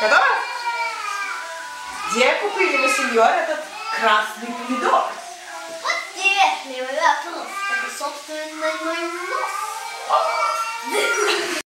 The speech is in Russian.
Готово? Где купили мы, сеньор, этот красный помидор? Вот интересный вопрос. Это, собственно, мой нос.